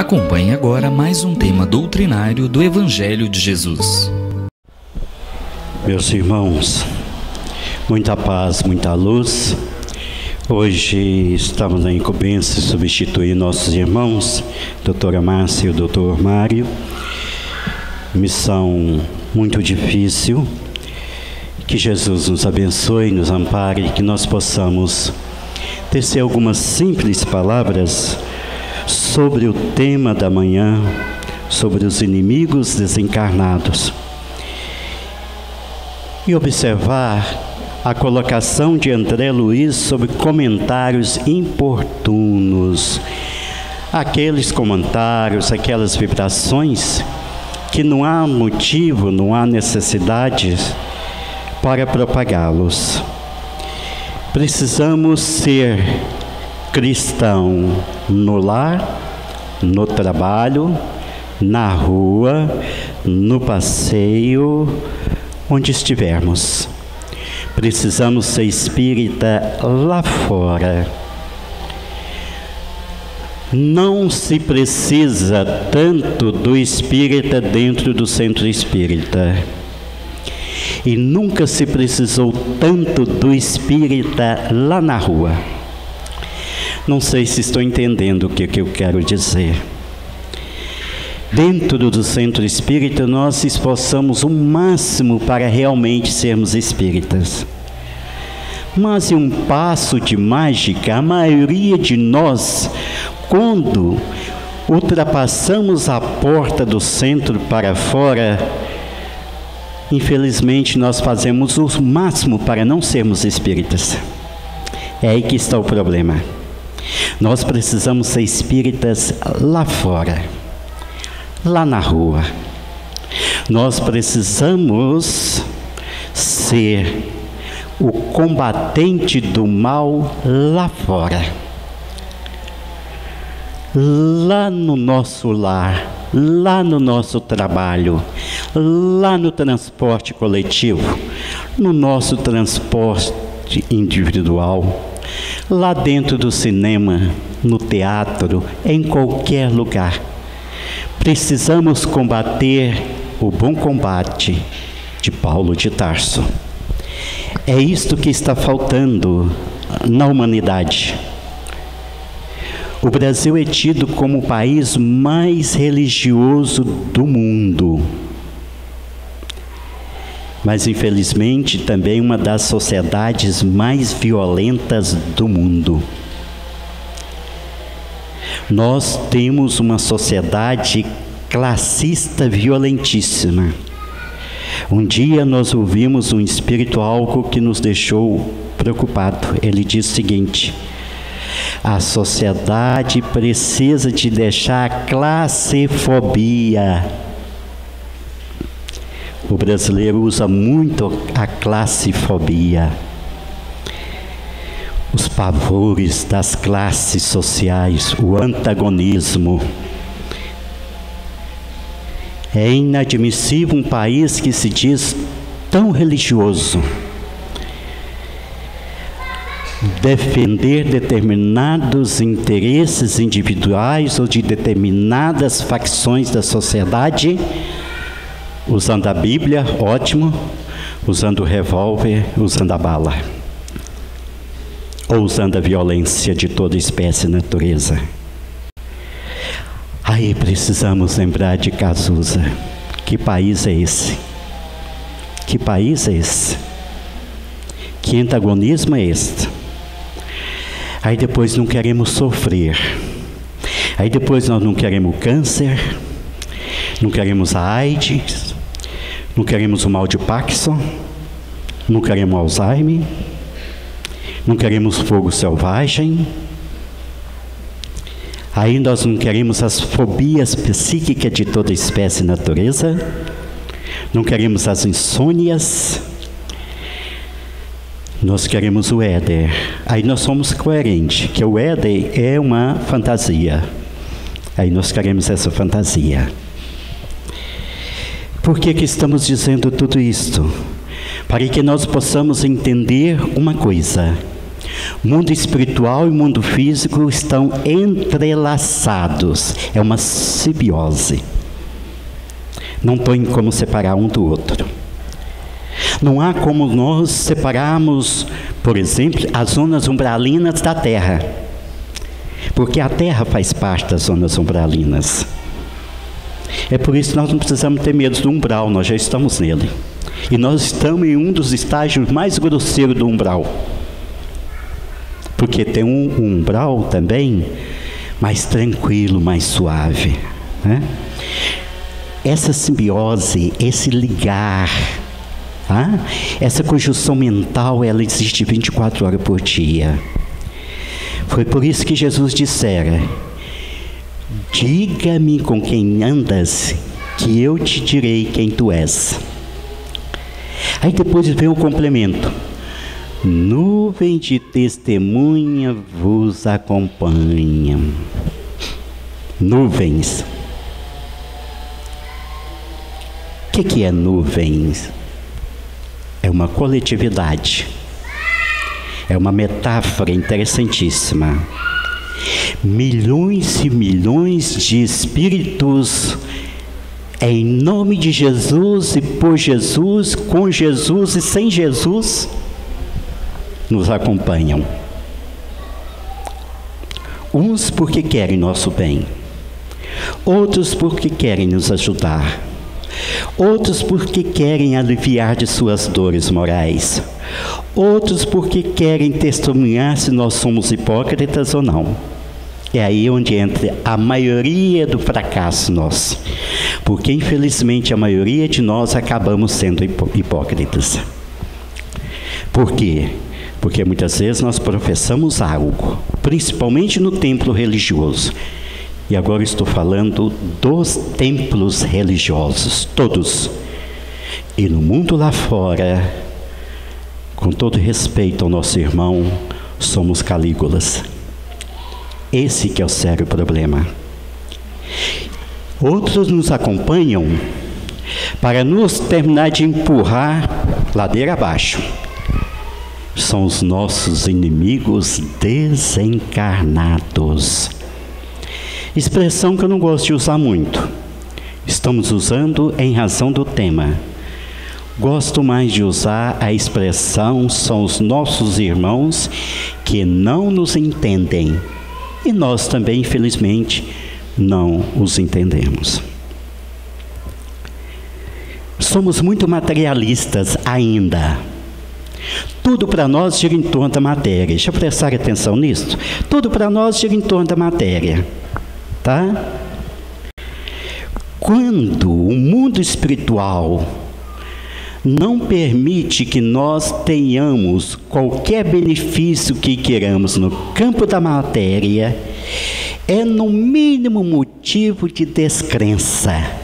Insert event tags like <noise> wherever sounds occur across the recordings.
Acompanhe agora mais um tema doutrinário do Evangelho de Jesus. Meus irmãos, muita paz, muita luz. Hoje estamos na incumbência substituir nossos irmãos, doutora Márcia e o doutor Mário. Missão muito difícil. Que Jesus nos abençoe, nos ampare, que nós possamos tecer algumas simples palavras sobre o tema da manhã, sobre os inimigos desencarnados. E observar a colocação de André Luiz sobre comentários importunos. Aqueles comentários, aquelas vibrações que não há motivo, não há necessidade para propagá-los. Precisamos ser cristão no lar, no trabalho, na rua, no passeio, onde estivermos. Precisamos ser espírita lá fora. Não se precisa tanto do espírita dentro do centro espírita. E nunca se precisou tanto do espírita lá na rua. Não sei se estou entendendo o que, que eu quero dizer. Dentro do centro espírita, nós esforçamos o máximo para realmente sermos espíritas. Mas em um passo de mágica, a maioria de nós, quando ultrapassamos a porta do centro para fora, infelizmente nós fazemos o máximo para não sermos espíritas. É aí que está o problema. Nós precisamos ser espíritas lá fora, lá na rua. Nós precisamos ser o combatente do mal lá fora. Lá no nosso lar, lá no nosso trabalho, lá no transporte coletivo, no nosso transporte individual lá dentro do cinema, no teatro, em qualquer lugar. Precisamos combater o bom combate de Paulo de Tarso. É isto que está faltando na humanidade. O Brasil é tido como o país mais religioso do mundo mas infelizmente também uma das sociedades mais violentas do mundo. Nós temos uma sociedade classista violentíssima. Um dia nós ouvimos um espírito algo que nos deixou preocupado. Ele diz o seguinte: a sociedade precisa de deixar a classefobia o brasileiro usa muito a classifobia, os pavores das classes sociais, o antagonismo. É inadmissível um país que se diz tão religioso defender determinados interesses individuais ou de determinadas facções da sociedade usando a Bíblia, ótimo, usando o revólver, usando a bala, ou usando a violência de toda espécie e natureza. Aí precisamos lembrar de Cazuza. Que país é esse? Que país é esse? Que antagonismo é este? Aí depois não queremos sofrer. Aí depois nós não queremos câncer, não queremos a AIDS, não queremos o mal de Parkinson, não queremos Alzheimer, não queremos fogo selvagem, aí nós não queremos as fobias psíquicas de toda espécie e natureza, não queremos as insônias, nós queremos o Éder. Aí nós somos coerentes, que o Éder é uma fantasia. Aí nós queremos essa fantasia. Por que, que estamos dizendo tudo isto? Para que nós possamos entender uma coisa: Mundo espiritual e mundo físico estão entrelaçados. É uma simbiose. Não tem como separar um do outro. Não há como nós separarmos, por exemplo, as zonas umbralinas da Terra. Porque a Terra faz parte das zonas umbralinas. É por isso que nós não precisamos ter medo do umbral, nós já estamos nele. E nós estamos em um dos estágios mais grosseiros do umbral. Porque tem um umbral também mais tranquilo, mais suave. Né? Essa simbiose, esse ligar, tá? essa conjunção mental, ela existe 24 horas por dia. Foi por isso que Jesus dissera: Diga-me com quem andas, que eu te direi quem tu és. Aí depois vem o complemento. Nuvem de testemunha vos acompanha. Nuvens. O que, que é nuvens? É uma coletividade. É uma metáfora interessantíssima. Milhões e milhões de espíritos em nome de Jesus e por Jesus, com Jesus e sem Jesus, nos acompanham. Uns porque querem nosso bem, outros porque querem nos ajudar, outros porque querem aliviar de suas dores morais, outros porque querem testemunhar se nós somos hipócritas ou não. É aí onde entra a maioria do fracasso nosso. Porque, infelizmente, a maioria de nós acabamos sendo hipócritas. Por quê? Porque muitas vezes nós professamos algo, principalmente no templo religioso. E agora estou falando dos templos religiosos, todos. E no mundo lá fora, com todo respeito ao nosso irmão, somos calígulas. Esse que é o sério problema. Outros nos acompanham para nos terminar de empurrar ladeira abaixo. São os nossos inimigos desencarnados. Expressão que eu não gosto de usar muito. Estamos usando em razão do tema. Gosto mais de usar a expressão são os nossos irmãos que não nos entendem e nós também, infelizmente, não os entendemos. Somos muito materialistas ainda. Tudo para nós gira em torno da matéria. Deixa eu prestar atenção nisso. Tudo para nós gira em torno da matéria. Tá? Quando o mundo espiritual não permite que nós tenhamos qualquer benefício que queiramos no campo da matéria, é no mínimo motivo de descrença.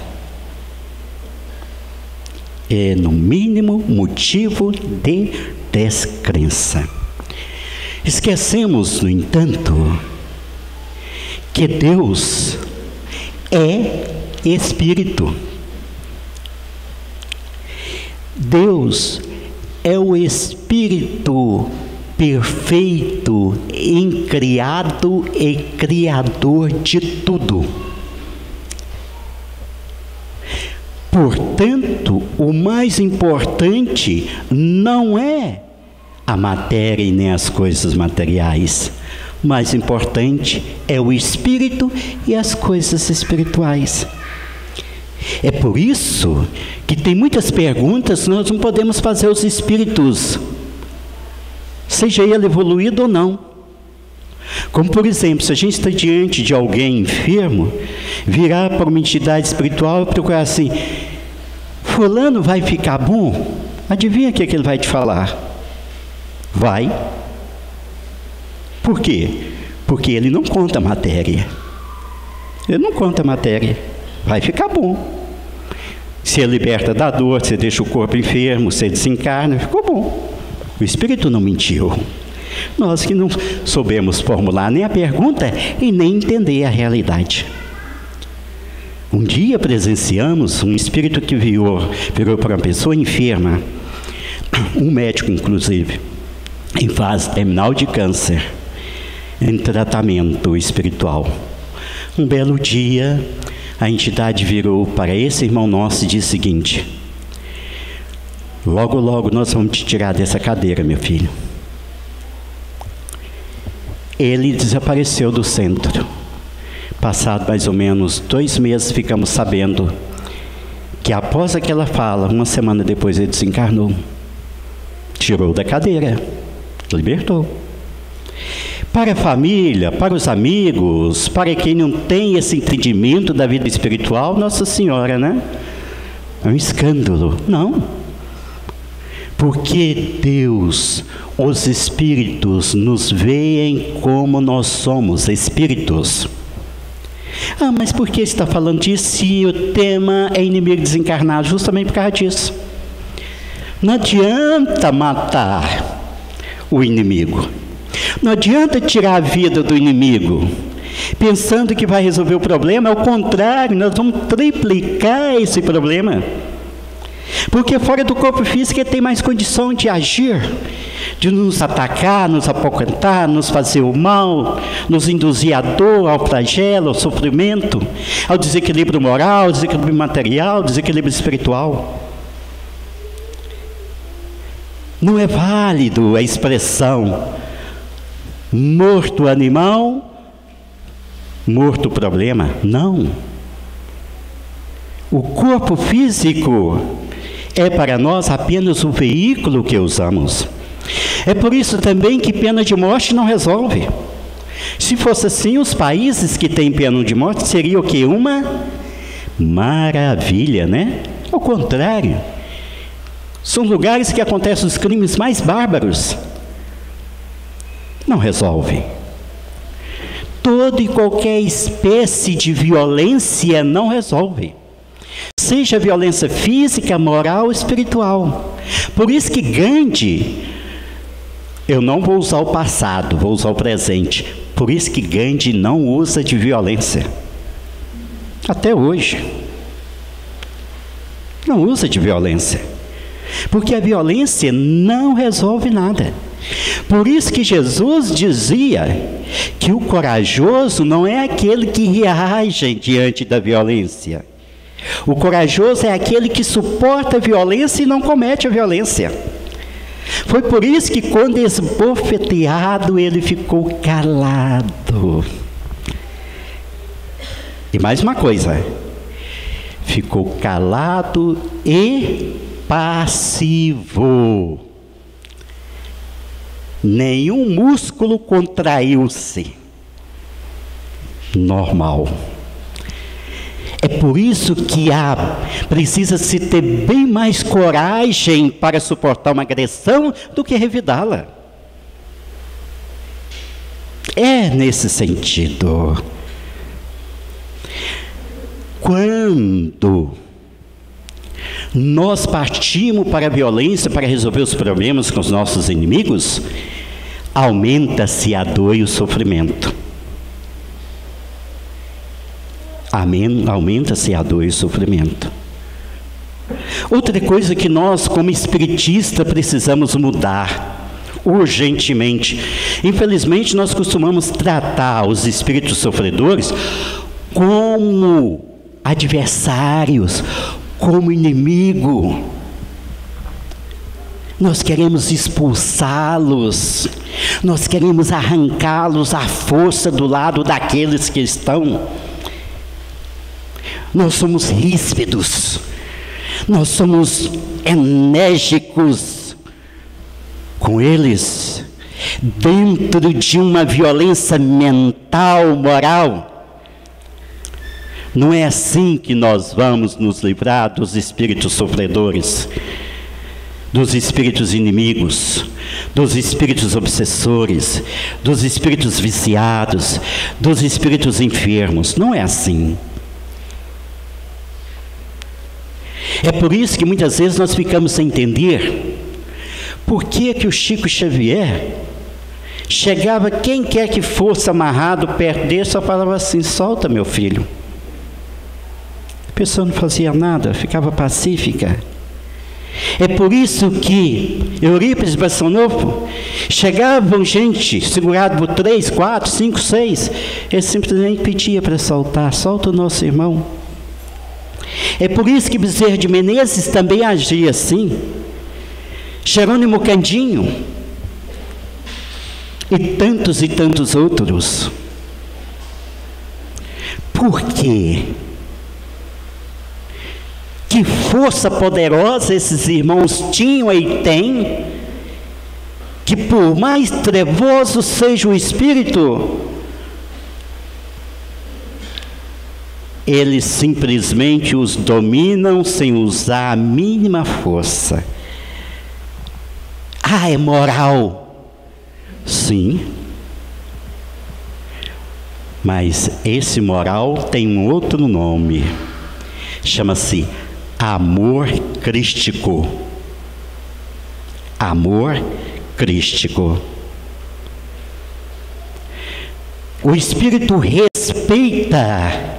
É no mínimo motivo de descrença. Esquecemos, no entanto, que Deus é Espírito. Deus é o Espírito perfeito, incriado e criador de tudo. Portanto, o mais importante não é a matéria e nem as coisas materiais. O mais importante é o espírito e as coisas espirituais. É por isso que tem muitas perguntas nós não podemos fazer aos espíritos, seja ele evoluído ou não. Como, por exemplo, se a gente está diante de alguém enfermo, virar para uma entidade espiritual e procurar assim: Fulano vai ficar bom? Adivinha o que, é que ele vai te falar? Vai. Por quê? Porque ele não conta matéria. Ele não conta matéria. Vai ficar bom. Você liberta da dor, você deixa o corpo enfermo, você desencarna, ficou bom. O Espírito não mentiu. Nós que não soubemos formular nem a pergunta e nem entender a realidade. Um dia presenciamos um espírito que virou, virou para uma pessoa enferma, um médico inclusive. em fase terminal de câncer, em tratamento espiritual. Um belo dia, a entidade virou para esse irmão nosso e disse o seguinte: Logo, logo nós vamos te tirar dessa cadeira, meu filho. Ele desapareceu do centro. Passado mais ou menos dois meses, ficamos sabendo que após aquela fala, uma semana depois ele desencarnou. Tirou da cadeira, libertou. Para a família, para os amigos, para quem não tem esse entendimento da vida espiritual, Nossa Senhora, né? É um escândalo. Não. Porque Deus, os espíritos, nos veem como nós somos, espíritos. Ah, mas por que está falando disso se o tema é inimigo desencarnado? Justamente por causa disso. Não adianta matar o inimigo. Não adianta tirar a vida do inimigo pensando que vai resolver o problema, ao contrário, nós vamos triplicar esse problema. Porque fora do corpo físico ele tem mais condição de agir de nos atacar, nos apocantar, nos fazer o mal, nos induzir à dor, ao flagelo, ao sofrimento, ao desequilíbrio moral, ao desequilíbrio material, ao desequilíbrio espiritual. Não é válido a expressão morto animal, morto problema. Não. O corpo físico é para nós apenas o veículo que usamos. É por isso também que pena de morte não resolve. Se fosse assim, os países que têm pena de morte seria o que? Uma maravilha, né? Ao contrário. São lugares que acontecem os crimes mais bárbaros. Não resolve. Toda e qualquer espécie de violência não resolve. Seja violência física, moral, espiritual. Por isso que Gandhi eu não vou usar o passado, vou usar o presente. Por isso que Gandhi não usa de violência. Até hoje. Não usa de violência. Porque a violência não resolve nada. Por isso que Jesus dizia que o corajoso não é aquele que reage diante da violência. O corajoso é aquele que suporta a violência e não comete a violência. Foi por isso que, quando esbofeteado, ele ficou calado. E mais uma coisa: ficou calado e passivo. Nenhum músculo contraiu-se. Normal. É por isso que há, precisa se ter bem mais coragem para suportar uma agressão do que revidá-la. É nesse sentido. Quando nós partimos para a violência para resolver os problemas com os nossos inimigos, aumenta-se a dor e o sofrimento. aumenta-se a dor e o sofrimento. Outra coisa que nós, como espiritista, precisamos mudar urgentemente. Infelizmente, nós costumamos tratar os espíritos sofredores como adversários, como inimigo. Nós queremos expulsá-los, nós queremos arrancá-los à força do lado daqueles que estão nós somos ríspidos, nós somos enérgicos com eles, dentro de uma violência mental, moral. Não é assim que nós vamos nos livrar dos espíritos sofredores, dos espíritos inimigos, dos espíritos obsessores, dos espíritos viciados, dos espíritos enfermos. Não é assim. É por isso que muitas vezes nós ficamos sem entender por que, que o Chico Xavier chegava, quem quer que fosse amarrado perto dele, só falava assim: solta, meu filho. Pessoa não fazia nada, ficava pacífica. É por isso que Eurípides Bassanofo chegavam gente segurado por três, quatro, cinco, seis. Ele simplesmente pedia para soltar, solta o nosso irmão. É por isso que Bezerra de Menezes também agia assim. Jerônimo Candinho e tantos e tantos outros. Por quê? Que força poderosa esses irmãos tinham e têm, que por mais trevoso seja o espírito, eles simplesmente os dominam sem usar a mínima força. Ah, é moral. Sim. Mas esse moral tem um outro nome. Chama-se amor crístico. Amor crístico. O Espírito respeita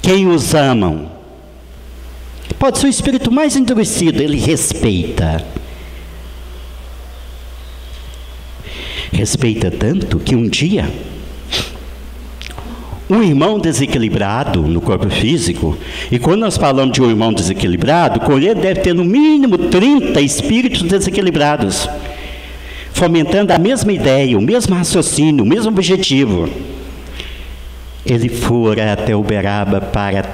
quem os amam. Pode ser o espírito mais endurecido, ele respeita. Respeita tanto que um dia um irmão desequilibrado no corpo físico, e quando nós falamos de um irmão desequilibrado, ele deve ter no mínimo 30 espíritos desequilibrados, fomentando a mesma ideia, o mesmo raciocínio, o mesmo objetivo. Ele fora até Uberaba para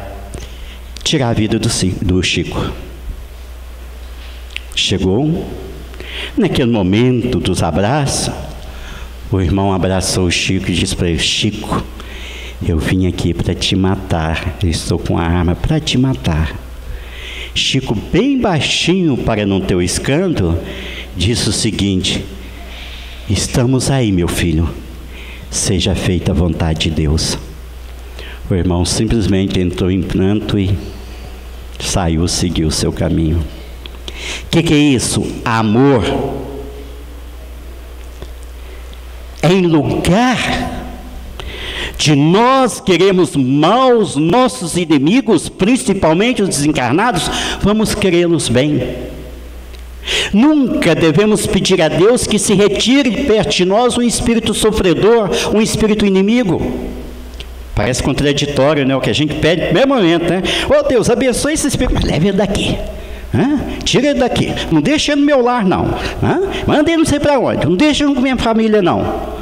tirar a vida do, do Chico. Chegou, naquele momento dos abraços, o irmão abraçou o Chico e disse para ele: Chico, eu vim aqui para te matar. Estou com a arma para te matar. Chico, bem baixinho para não ter o escândalo, disse o seguinte: Estamos aí, meu filho. Seja feita a vontade de Deus. O irmão simplesmente entrou em pranto e saiu, seguiu o seu caminho. O que, que é isso? Amor. Em lugar de nós queremos mal os nossos inimigos, principalmente os desencarnados, vamos querê-los bem. Nunca devemos pedir a Deus que se retire perto de nós um espírito sofredor, um espírito inimigo. Parece contraditório, né? O que a gente pede no primeiro momento, né? Oh, Deus, abençoe esse espírito, leve ele daqui. Hã? Tira ele daqui. Não deixa ele no meu lar, não. Hã? Manda ele não sei para onde. Não deixa ele com minha família, não.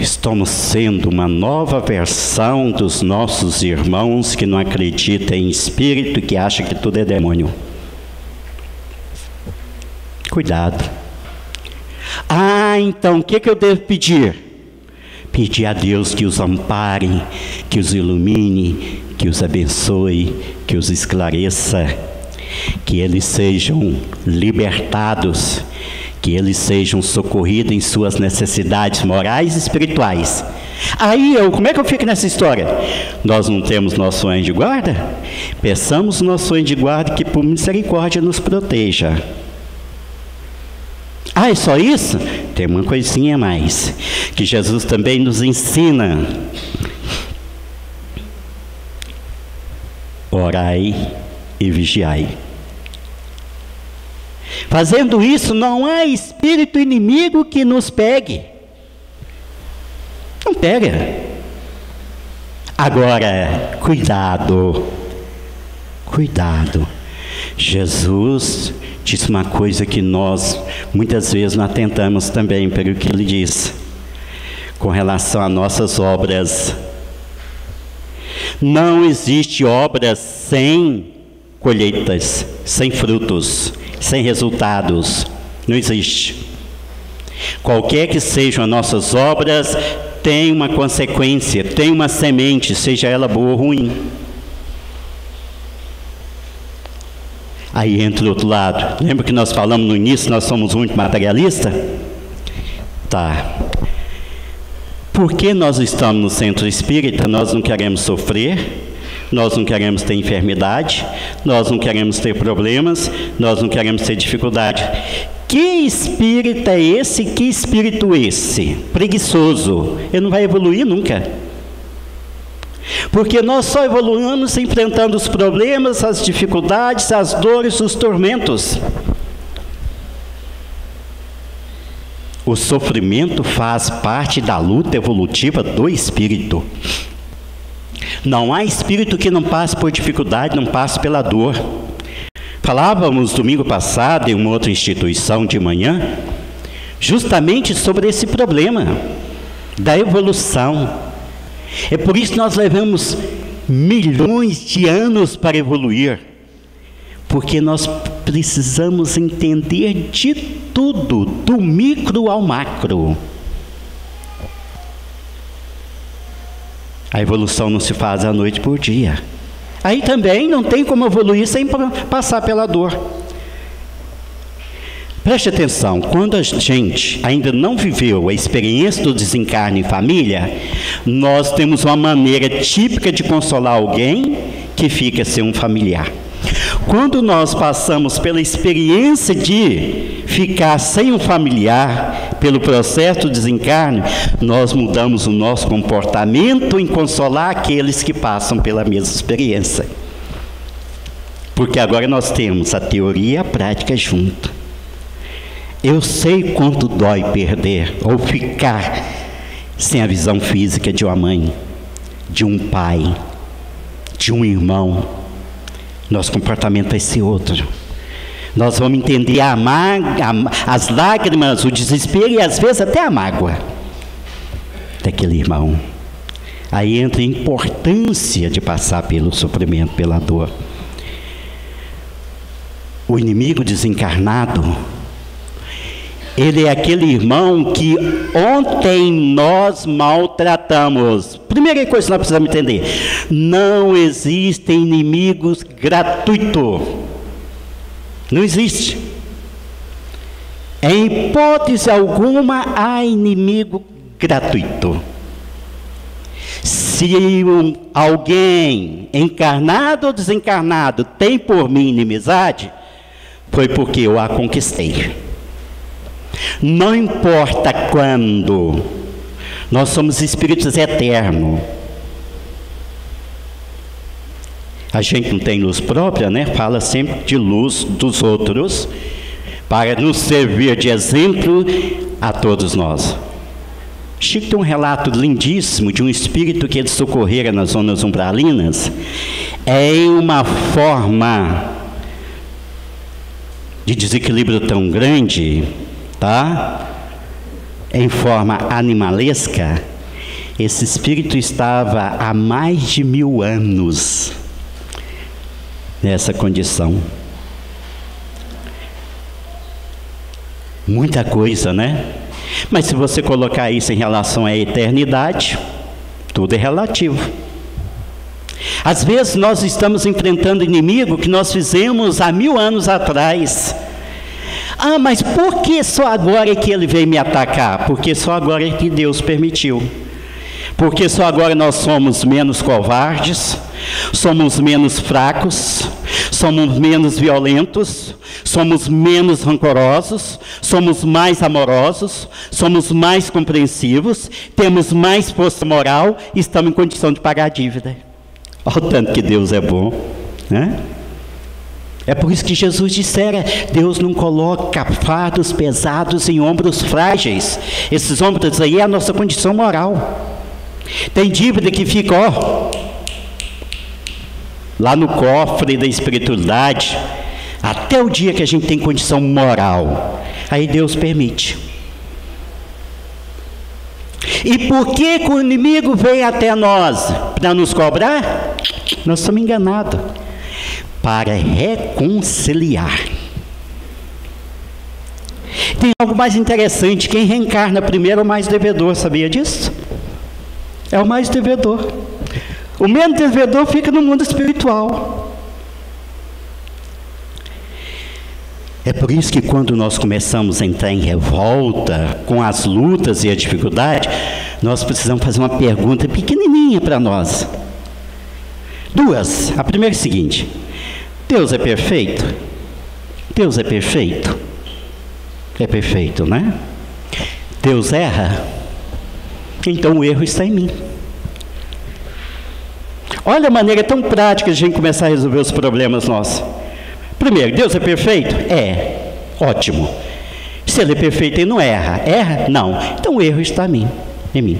Estamos sendo uma nova versão dos nossos irmãos que não acreditam em espírito que acham que tudo é demônio. Cuidado. Ah, então o que, que eu devo pedir? Pedir a Deus que os ampare, que os ilumine, que os abençoe, que os esclareça, que eles sejam libertados que eles sejam socorridos em suas necessidades morais e espirituais. Aí eu, como é que eu fico nessa história? Nós não temos nosso anjo de guarda? Peçamos nosso anjo de guarda que por misericórdia nos proteja. Ah, é só isso? Tem uma coisinha a mais, que Jesus também nos ensina. Orai e vigiai. Fazendo isso, não há espírito inimigo que nos pegue. Não pega. Agora, cuidado. Cuidado. Jesus disse uma coisa que nós muitas vezes não atentamos também pelo que ele diz com relação a nossas obras. Não existe obra sem colheitas, sem frutos sem resultados. Não existe. Qualquer que sejam as nossas obras, tem uma consequência, tem uma semente, seja ela boa ou ruim. Aí entra o outro lado. Lembra que nós falamos no início, nós somos muito materialistas? Tá. Por que nós estamos no centro espírita? Nós não queremos sofrer, nós não queremos ter enfermidade, nós não queremos ter problemas, nós não queremos ter dificuldade. Que espírito é esse? Que espírito esse? Preguiçoso. Ele não vai evoluir nunca. Porque nós só evoluímos enfrentando os problemas, as dificuldades, as dores, os tormentos. O sofrimento faz parte da luta evolutiva do espírito. Não há espírito que não passe por dificuldade, não passe pela dor. Falávamos domingo passado em uma outra instituição de manhã, justamente sobre esse problema da evolução. É por isso que nós levamos milhões de anos para evoluir, porque nós precisamos entender de tudo, do micro ao macro. A evolução não se faz à noite por dia. Aí também não tem como evoluir sem passar pela dor. Preste atenção, quando a gente ainda não viveu a experiência do desencarne em família, nós temos uma maneira típica de consolar alguém que fica sem um familiar. Quando nós passamos pela experiência de ficar sem um familiar, pelo processo do desencarne, nós mudamos o nosso comportamento em consolar aqueles que passam pela mesma experiência. Porque agora nós temos a teoria e a prática junto. Eu sei quanto dói perder ou ficar sem a visão física de uma mãe, de um pai, de um irmão nosso comportamento vai ser outro. Nós vamos entender a a, as lágrimas, o desespero e às vezes até a mágoa daquele irmão. Aí entra a importância de passar pelo sofrimento, pela dor. O inimigo desencarnado, ele é aquele irmão que ontem nós maltratamos. Primeira coisa que nós precisamos entender: não existem inimigos gratuitos. Não existe. Em hipótese alguma há inimigo gratuito. Se um, alguém, encarnado ou desencarnado, tem por mim inimizade, foi porque eu a conquistei. Não importa quando, nós somos espíritos eternos. A gente não tem luz própria, né? Fala sempre de luz dos outros, para nos servir de exemplo a todos nós. Chico tem um relato lindíssimo de um espírito que ele socorrera nas zonas umbralinas, é em uma forma de desequilíbrio tão grande tá? Em forma animalesca, esse espírito estava há mais de mil anos nessa condição. Muita coisa, né? Mas se você colocar isso em relação à eternidade, tudo é relativo. Às vezes nós estamos enfrentando inimigo que nós fizemos há mil anos atrás. Ah, mas por que só agora é que ele veio me atacar? Porque só agora é que Deus permitiu. Porque só agora nós somos menos covardes, somos menos fracos, somos menos violentos, somos menos rancorosos, somos mais amorosos, somos mais compreensivos, temos mais força moral e estamos em condição de pagar a dívida. Olha o tanto que Deus é bom, né? É por isso que Jesus dissera: Deus não coloca fardos pesados em ombros frágeis. Esses ombros aí é a nossa condição moral. Tem dívida que fica, ó, lá no cofre da espiritualidade, até o dia que a gente tem condição moral. Aí Deus permite. E por que, que o inimigo vem até nós? Para nos cobrar? Nós estamos enganados para reconciliar. Tem algo mais interessante: quem reencarna primeiro é o mais devedor, sabia disso? É o mais devedor. O menos devedor fica no mundo espiritual. É por isso que quando nós começamos a entrar em revolta com as lutas e a dificuldade, nós precisamos fazer uma pergunta pequenininha para nós. Duas. A primeira é a seguinte: Deus é perfeito? Deus é perfeito? É perfeito, né? Deus erra? Então o erro está em mim. Olha a maneira tão prática de a gente começar a resolver os problemas nossos. Primeiro, Deus é perfeito? É. Ótimo. Se ele é perfeito, ele não erra. Erra? Não. Então o erro está em mim. Em mim.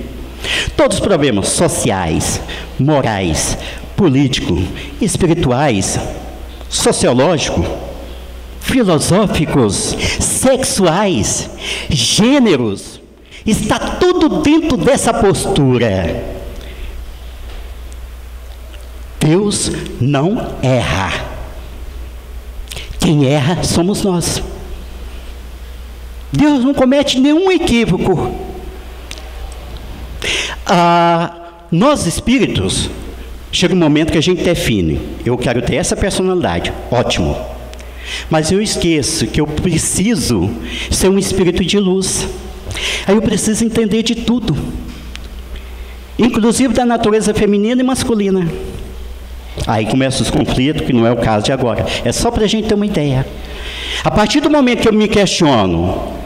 Todos os problemas sociais, morais, políticos, espirituais, sociológicos, filosóficos, sexuais, gêneros, está tudo dentro dessa postura. Deus não erra. Quem erra somos nós. Deus não comete nenhum equívoco. Ah, nós espíritos, chega um momento que a gente define: eu quero ter essa personalidade, ótimo. Mas eu esqueço que eu preciso ser um espírito de luz. Aí eu preciso entender de tudo, inclusive da natureza feminina e masculina. Aí começam os conflitos, que não é o caso de agora. É só para a gente ter uma ideia. A partir do momento que eu me questiono,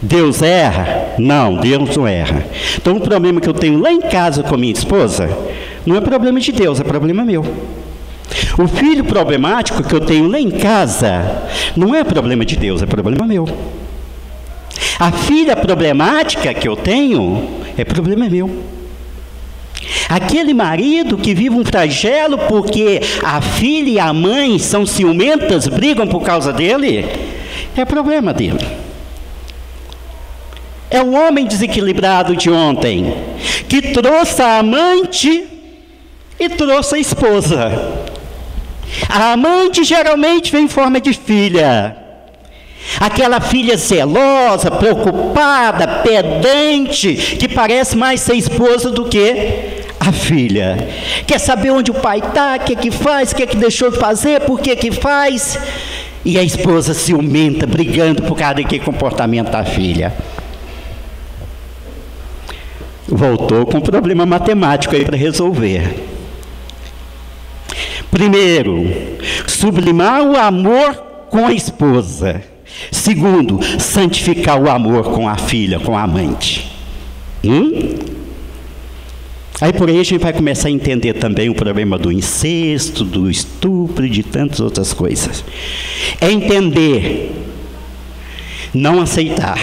Deus erra? Não, Deus não erra. Então o problema que eu tenho lá em casa com a minha esposa não é problema de Deus, é problema meu. O filho problemático que eu tenho lá em casa não é problema de Deus, é problema meu. A filha problemática que eu tenho é problema meu. Aquele marido que vive um flagelo porque a filha e a mãe são ciumentas, brigam por causa dele, é problema dele. É o homem desequilibrado de ontem que trouxe a amante e trouxe a esposa. A amante geralmente vem em forma de filha. Aquela filha zelosa, preocupada, pedante, que parece mais ser esposa do que a filha. Quer saber onde o pai está, o que, que faz, o que, que deixou de fazer, por que, que faz. E a esposa ciumenta, brigando por causa daquele comportamento da filha. Voltou com um problema matemático aí para resolver. Primeiro, sublimar o amor com a esposa. Segundo, santificar o amor com a filha, com a amante. Hum? Aí por aí a gente vai começar a entender também o problema do incesto, do estupro e de tantas outras coisas. É entender, não aceitar.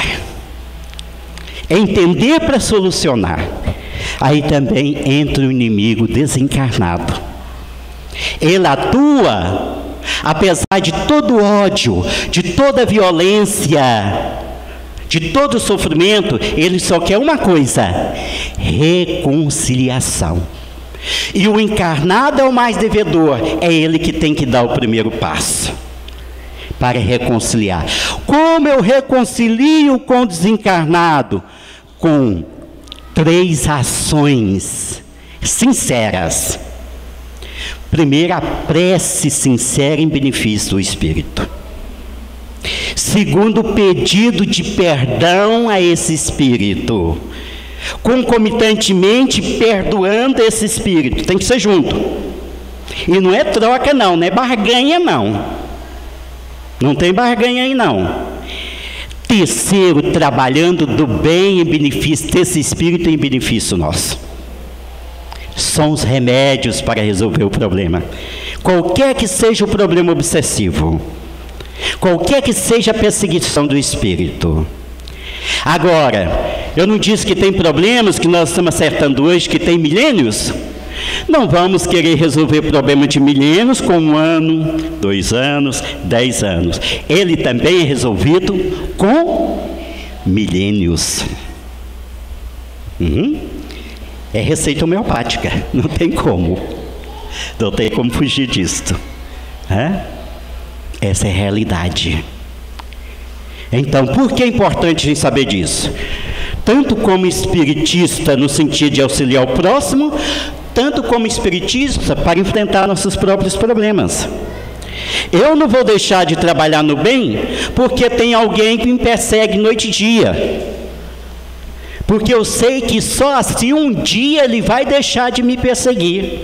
É entender para solucionar. Aí também entra o inimigo desencarnado ele atua, apesar de todo ódio, de toda violência, de todo sofrimento, ele só quer uma coisa: reconciliação. E o encarnado é o mais devedor, é ele que tem que dar o primeiro passo para reconciliar. Como eu reconcilio com o desencarnado? Com três ações sinceras. Primeiro, a prece sincera em benefício do Espírito. Segundo, pedido de perdão a esse Espírito. Concomitantemente, perdoando esse Espírito. Tem que ser junto. E não é troca, não, não é barganha, não. Não tem barganha aí, não. Terceiro, trabalhando do bem em benefício desse Espírito em benefício nosso são os remédios para resolver o problema. Qualquer que seja o problema obsessivo, qualquer que seja a perseguição do espírito. Agora, eu não disse que tem problemas que nós estamos acertando hoje, que tem milênios. Não vamos querer resolver problema de milênios com um ano, dois anos, dez anos. Ele também é resolvido com milênios. Uhum. É receita homeopática, <laughs> não tem como. Não tem como fugir disto. É? Essa é a realidade. Então, por que é importante a gente saber disso? Tanto como espiritista, no sentido de auxiliar o próximo, tanto como espiritista para enfrentar nossos próprios problemas. Eu não vou deixar de trabalhar no bem porque tem alguém que me persegue noite e dia porque eu sei que só assim um dia ele vai deixar de me perseguir.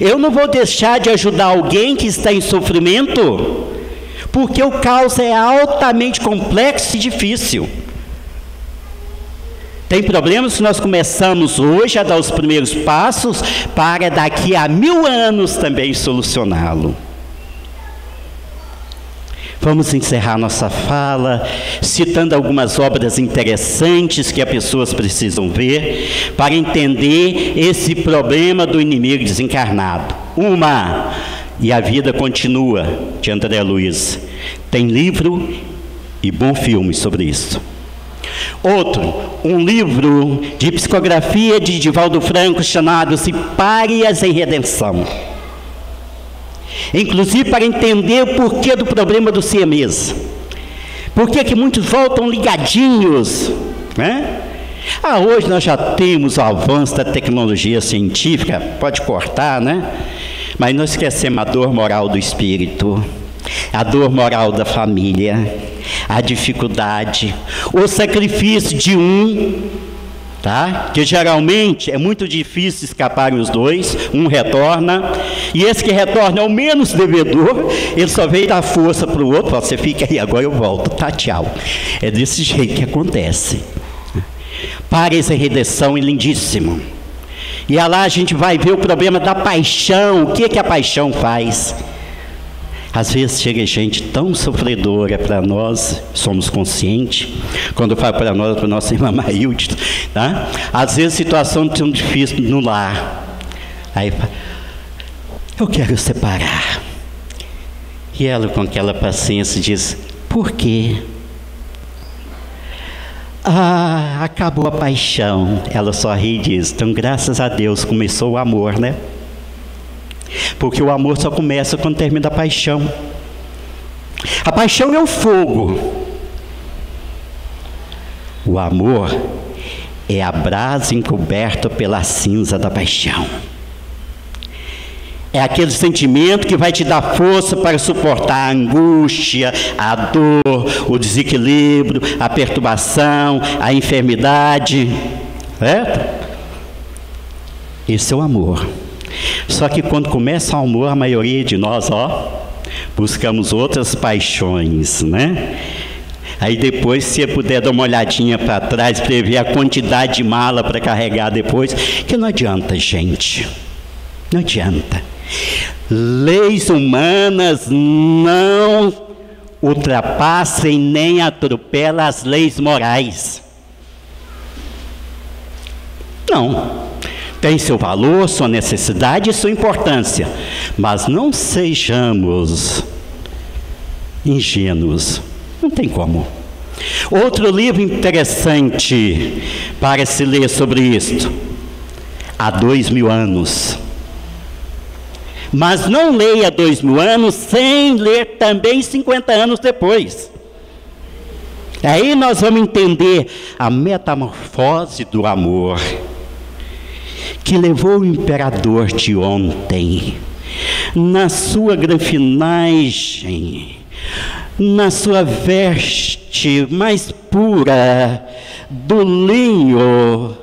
Eu não vou deixar de ajudar alguém que está em sofrimento, porque o caos é altamente complexo e difícil. Tem problemas que nós começamos hoje a dar os primeiros passos para daqui a mil anos também solucioná-lo. Vamos encerrar nossa fala citando algumas obras interessantes que as pessoas precisam ver para entender esse problema do inimigo desencarnado. Uma, e a vida continua, de André Luiz. Tem livro e bom filme sobre isso. Outro, um livro de psicografia de Divaldo Franco chamado-se Párias em Redenção. Inclusive para entender o porquê do problema do siamês. Por que, muitos voltam ligadinhos? Né? Ah, hoje nós já temos o avanço da tecnologia científica, pode cortar, né? Mas não esquecemos a dor moral do espírito, a dor moral da família, a dificuldade, o sacrifício de um tá? Que geralmente é muito difícil escaparem os dois, um retorna, e esse que retorna é o menos devedor, ele só veio dar força para o outro, você fica aí, agora eu volto, tá, tchau. É desse jeito que acontece. Para essa redenção é lindíssimo. E lá a gente vai ver o problema da paixão, o que, é que a paixão faz? Às vezes chega gente tão sofredora para nós, somos conscientes, quando fala para nós, para nossa irmã Maílde, tá? às vezes situação tão difícil no lar. Aí eu quero separar. E ela, com aquela paciência, diz: Por quê? Ah, acabou a paixão. Ela só ri e diz: Então, graças a Deus, começou o amor, né? Porque o amor só começa quando termina a paixão. A paixão é o fogo. O amor é a brasa encoberta pela cinza da paixão. É aquele sentimento que vai te dar força para suportar a angústia, a dor, o desequilíbrio, a perturbação, a enfermidade. Certo? Esse é o amor. Só que quando começa o amor, a maioria de nós, ó, buscamos outras paixões, né? Aí depois, se puder dar uma olhadinha para trás, para ver a quantidade de mala para carregar depois, que não adianta, gente. Não adianta. Leis humanas não ultrapassem nem atropelam as leis morais. Não. Tem seu valor, sua necessidade e sua importância, mas não sejamos ingênuos. Não tem como. Outro livro interessante para se ler sobre isto, há dois mil anos. Mas não leia dois mil anos sem ler também 50 anos depois. Aí nós vamos entender a metamorfose do amor que levou o imperador de ontem, na sua granfinagem, na sua veste mais pura, do linho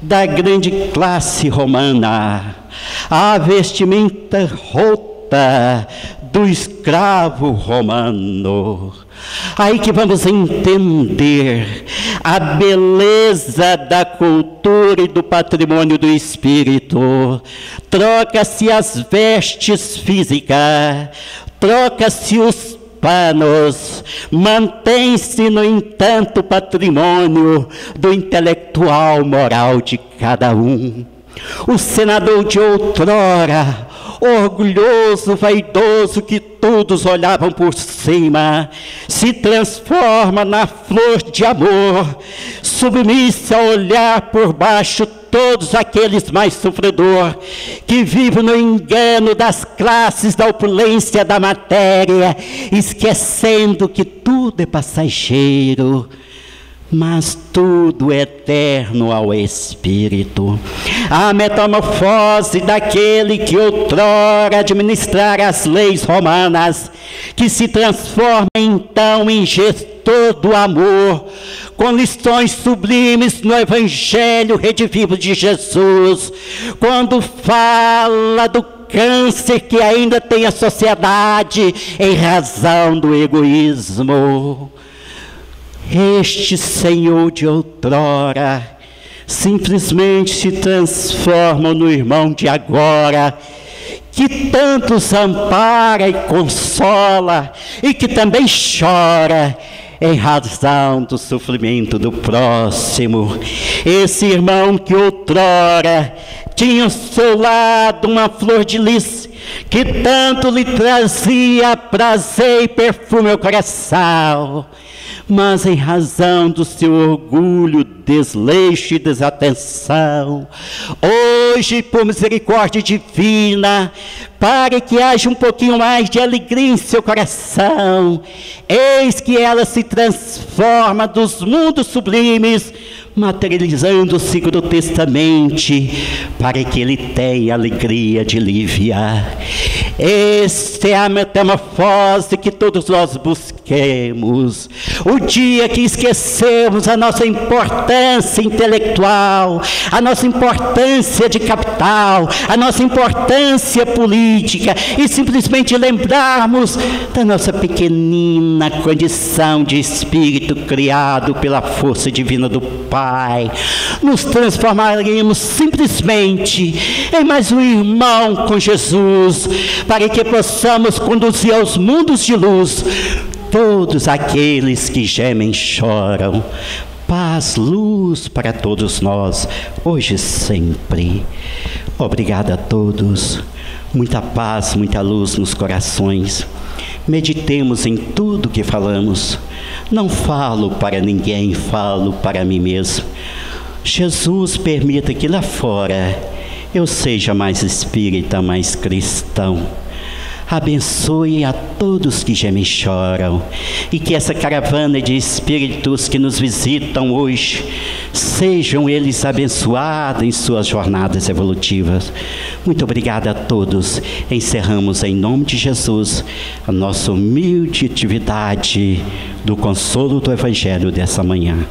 da grande classe romana, a vestimenta rota do escravo romano Aí que vamos entender a beleza da cultura e do patrimônio do espírito. Troca-se as vestes físicas, troca-se os panos, mantém-se, no entanto, o patrimônio do intelectual moral de cada um. O senador de outrora, orgulhoso, vaidoso, que todos olhavam por cima, se transforma na flor de amor, submissa a olhar por baixo todos aqueles mais sofredor, que vivem no engano das classes da opulência da matéria, esquecendo que tudo é passageiro mas tudo eterno ao Espírito. A metamorfose daquele que outrora administrara as leis romanas, que se transforma então em gestor do amor, com lições sublimes no Evangelho redivivo de Jesus, quando fala do câncer que ainda tem a sociedade em razão do egoísmo este Senhor de outrora simplesmente se transformam no irmão de agora, que tantos ampara e consola, e que também chora em razão do sofrimento do próximo. Esse irmão que outrora tinha ao seu lado uma flor de lis que tanto lhe trazia prazer e perfume ao coração mas em razão do seu orgulho, desleixo e desatenção, hoje, por misericórdia divina, para que haja um pouquinho mais de alegria em seu coração, eis que ela se transforma dos mundos sublimes materializando-se do testamente, para que ele tenha alegria de aliviar. Esta é a metamorfose que todos nós busquemos. O dia que esquecemos a nossa importância intelectual, a nossa importância de capital, a nossa importância política e simplesmente lembrarmos da nossa pequenina condição de espírito criado pela força divina do Pai, nos transformaremos simplesmente em mais um irmão com Jesus, para que possamos conduzir aos mundos de luz todos aqueles que gemem choram. Paz, luz para todos nós, hoje e sempre. Obrigado a todos. Muita paz, muita luz nos corações. Meditemos em tudo que falamos. Não falo para ninguém, falo para mim mesmo. Jesus permita que lá fora eu seja mais espírita, mais cristão abençoe a todos que gemem e choram, e que essa caravana de espíritos que nos visitam hoje, sejam eles abençoados em suas jornadas evolutivas. Muito obrigado a todos. Encerramos em nome de Jesus a nossa humilde atividade do consolo do Evangelho dessa manhã.